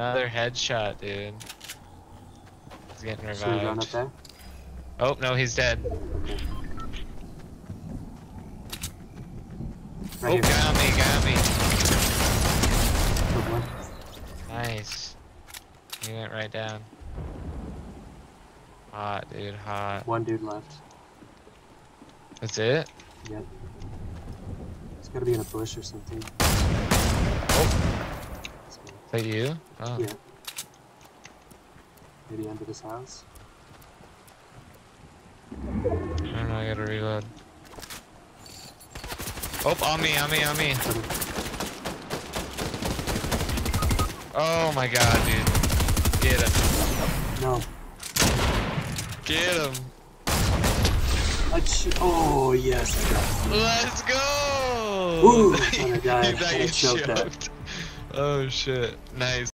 Another headshot, dude. He's getting Should we run revived. there? Oh, no, he's dead. Oh, Right here. got me, got me. Nice. He went right down. Hot, dude, hot. One dude left. That's it? Yep. It's gotta be in a bush or something. Oh, That's me. is that you? Oh. Yeah. Maybe under this house. Oh, I don't know, I gotta reload. Oh, on me, on me, on me. Oh my god, dude. Get him. No. Get him. Oh yes, I got it. Let's go! Ooh, I thought I choked choked. Oh shit. Nice.